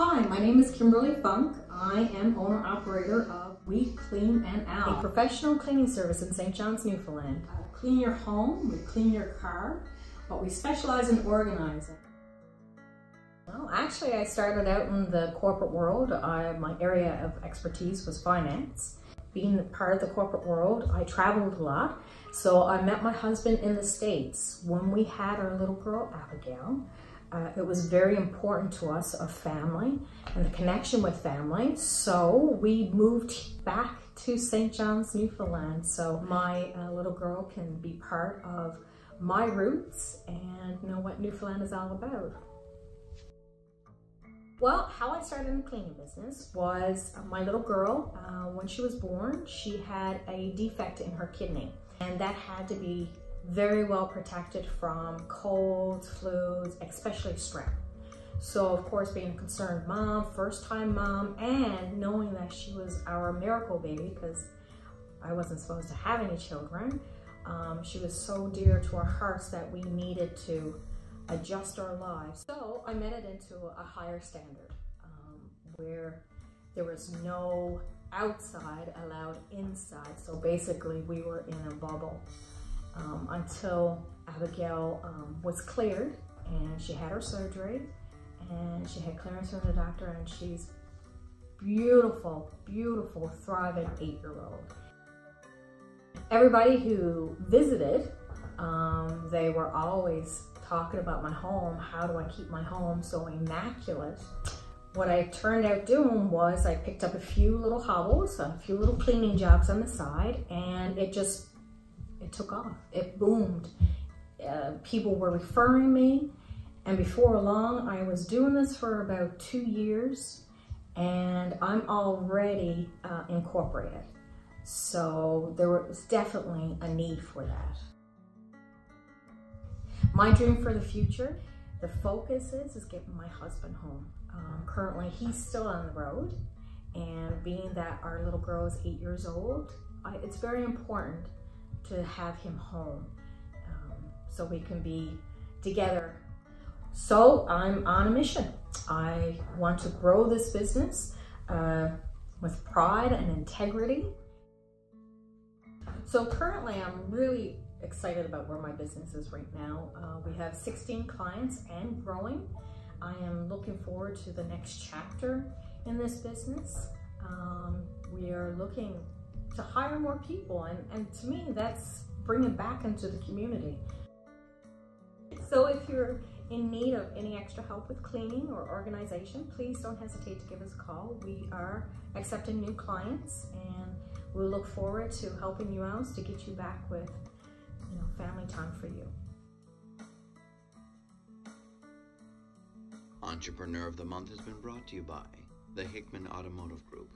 Hi, my name is Kimberly Funk. I am owner operator of We Clean NL, a professional cleaning service in St. John's, Newfoundland. Uh, clean your home, we clean your car, but we specialize in organizing. Well, actually, I started out in the corporate world. I, my area of expertise was finance. Being part of the corporate world, I traveled a lot. So I met my husband in the States when we had our little girl, Abigail. Uh, it was very important to us of family and the connection with family. So we moved back to St. John's, Newfoundland. So my uh, little girl can be part of my roots and know what Newfoundland is all about. Well, how I started in the cleaning business was uh, my little girl, uh, when she was born, she had a defect in her kidney and that had to be very well protected from colds, flus, especially strep. So of course, being a concerned mom, first time mom, and knowing that she was our miracle baby, because I wasn't supposed to have any children, um, she was so dear to our hearts that we needed to adjust our lives. So I made it into a higher standard um, where there was no outside allowed inside. So basically we were in a bubble um, until Abigail um, was cleared and she had her surgery and she had clearance from the doctor and she's beautiful, beautiful, thriving eight-year-old. Everybody who visited, um, they were always talking about my home. How do I keep my home so immaculate? What I turned out doing was I picked up a few little hobbles, a few little cleaning jobs on the side, and it just it took off. It boomed. Uh, people were referring me. And before long, I was doing this for about two years and I'm already uh, incorporated. So there was definitely a need for that. My dream for the future, the focus is, is getting my husband home. Um, currently, he's still on the road. And being that our little girl is eight years old, I, it's very important to have him home um, so we can be together. So I'm on a mission. I want to grow this business uh, with pride and integrity. So currently I'm really excited about where my business is right now. Uh, we have 16 clients and growing. I am looking forward to the next chapter in this business. Um, we are looking to hire more people. And, and to me, that's bringing back into the community. So if you're in need of any extra help with cleaning or organization, please don't hesitate to give us a call. We are accepting new clients and we'll look forward to helping you out to get you back with you know, family time for you. Entrepreneur of the Month has been brought to you by the Hickman Automotive Group.